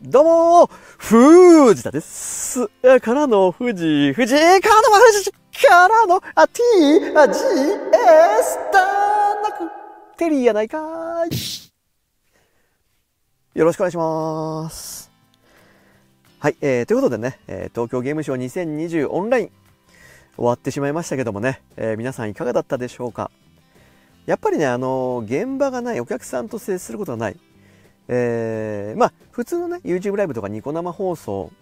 どうも藤田です。からの富士、富士、からの富士、からの、あ、t、あ、g, s, だなく、テリーやないかーい。よろしくお願いします。はい、えー、ということでね、えー東京ゲームショウ2020オンライン、終わってしまいましたけどもね、えー皆さんいかがだったでしょうかやっぱりね、あのー現場がない、お客さんと接することがない、えーまあ普通のね YouTube ライブとかニコ生放送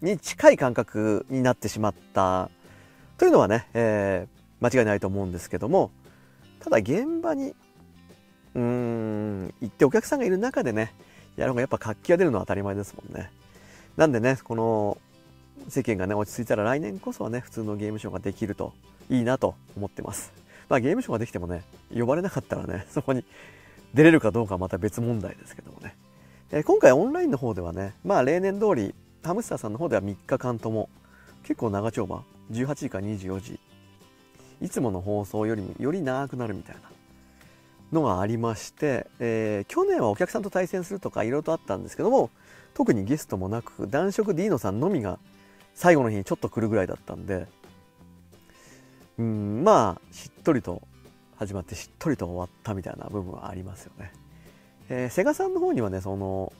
に近い感覚になってしまった。というのはね、えー間違いないと思うんですけども。ただ現場にうーん行ってお客さんがいる中でねやる方がやっぱ活気が出るのは当たり前ですもんね。なんでねこの世間がね落ち着いたら来年こそはね普通のゲームショーができるといいなと思ってます。まあゲームショーができてもね呼ばれなかったらねそこに出れるかどうかはまた別問題ですけどもね、えー今回オンラインの方ではねまあ例年通りハムスターさんの方では3日間とも結構長丁場18時から24時いつもの放送よりもより長くなるみたいなのがありまして、えー去年はお客さんと対戦するとかいろいろとあったんですけども特にゲストもなく男色ディーノさんのみが最後の日にちょっと来るぐらいだったんでうんまあしっとりと始まってしっとりと終わったみたいな部分はありますよね。えーセガさんの方にはねその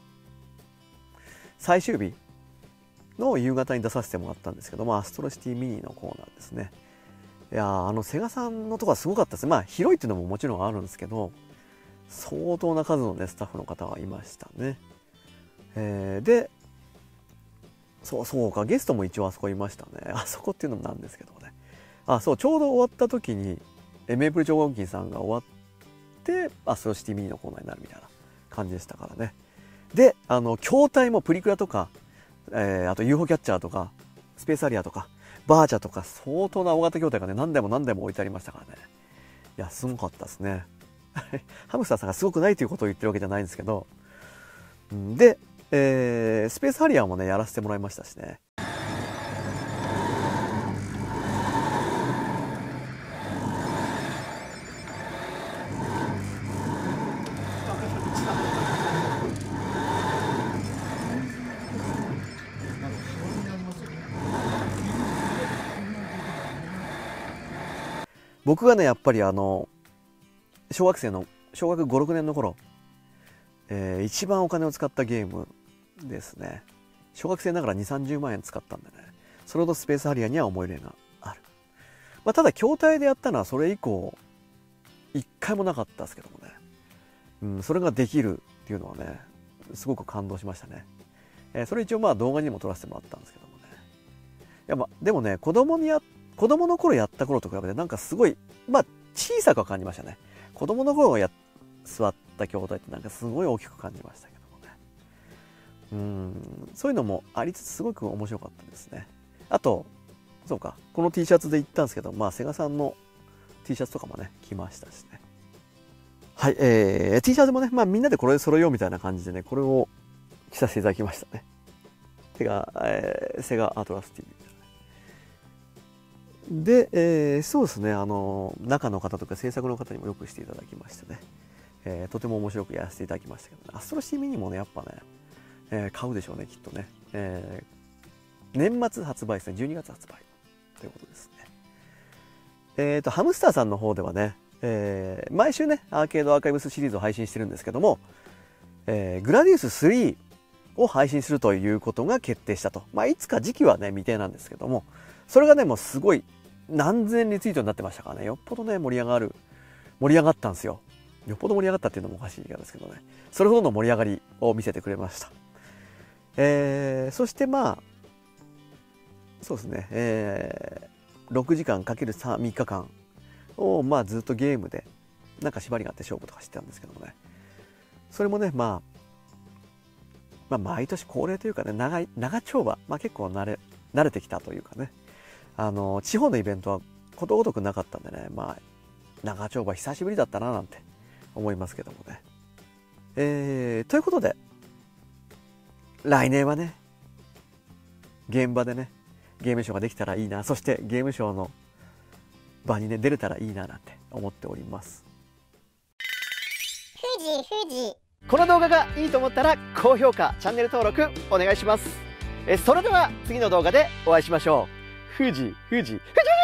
最終日の夕方に出させてもらったんですけどもアストロシティミニのコーナーですね。いやあのセガさんのとこはすごかったです。ねまあ広いっていうのももちろんあるんですけど相当な数のねスタッフの方がいましたね、えーでそうそうかゲストも一応あそこいましたね。あそこっていうのもなんですけどね。あそうちょうど終わった時にメープル超合金さんが終わってアスロシティミニのコーナーになるみたいな感じでしたからね。であの筐体もプリクラとか、えーあと UFO キャッチャーとかスペースアリアとかバーチャとか相当な大型筐体がね何台も何台も置いてありましたからね。いやすごかったですね。ハムスターさんがすごくないということを言ってるわけじゃないんですけど。んで、えースペースハリアーもねやらせてもらいましたしね。僕がねやっぱりあの小学生の小学56年の頃、えー一番お金を使ったゲームですね。小学生ながら2 3 0万円使ったんでね。それほどスペースハリアには思い入れがある、まあ、ただ筐体でやったのはそれ以降一回もなかったですけどもね、うん、それができるっていうのはねすごく感動しましたね、えーそれ一応まあ動画にも撮らせてもらったんですけどもね。いやまあでもね子供にや子供の頃やった頃と比べてなんかすごいまあ小さくは感じましたね。子供の頃や座った筐体ってなんかすごい大きく感じましたけどもね。うんそういうのもありつつすごく面白かったですね。あとそうかこの T シャツで行ったんですけどまあセガさんの T シャツとかもね着ましたしね。はいえー、T シャツもねまあみんなでこれ揃えようみたいな感じでねこれを着させていただきましたね。セガ、えーセガアトラス TV で、えーそうですねあの中の方とか制作の方にもよくしていただきましてね、えーとても面白くやらせていただきましたけど、ね、アストロシティミニもねやっぱね、えー買うでしょうねきっとね、えー年末発売ですね。12月発売ということですね。えーとハムスターさんの方ではね、えー毎週ねアーケードアーカイブスシリーズを配信してるんですけども、えーグラディウス3を配信するということが決定したと。まあ、いつか時期はね、未定なんですけども、それがね、もうすごい何千リツイートになってましたからね、よっぽどね、盛り上がる、盛り上がったんですよ。よっぽど盛り上がったっていうのもおかしい言い方ですけどね。それほどの盛り上がりを見せてくれました。えー、そしてまあ、そうですね、えー、6時間かける 3, 3日間を、まあ、ずっとゲームで、なんか縛りがあって勝負とかしてたんですけどもね。それもね、まあ、まあ、毎年恒例というかね、長い、長丁場、まあ結構慣れ、慣れてきたというかね、あの、地方のイベントはことごとくなかったんでね、まあ、長丁場久しぶりだったななんて思いますけどもね。えー、ということで、来年はね、現場でね、ゲームショーができたらいいな、そしてゲームショーの場にね、出れたらいいななんて思っております。富士富士この動画がいいと思ったら高評価、チャンネル登録お願いします。えそれでは次の動画でお会いしましょう。富士、富士、富士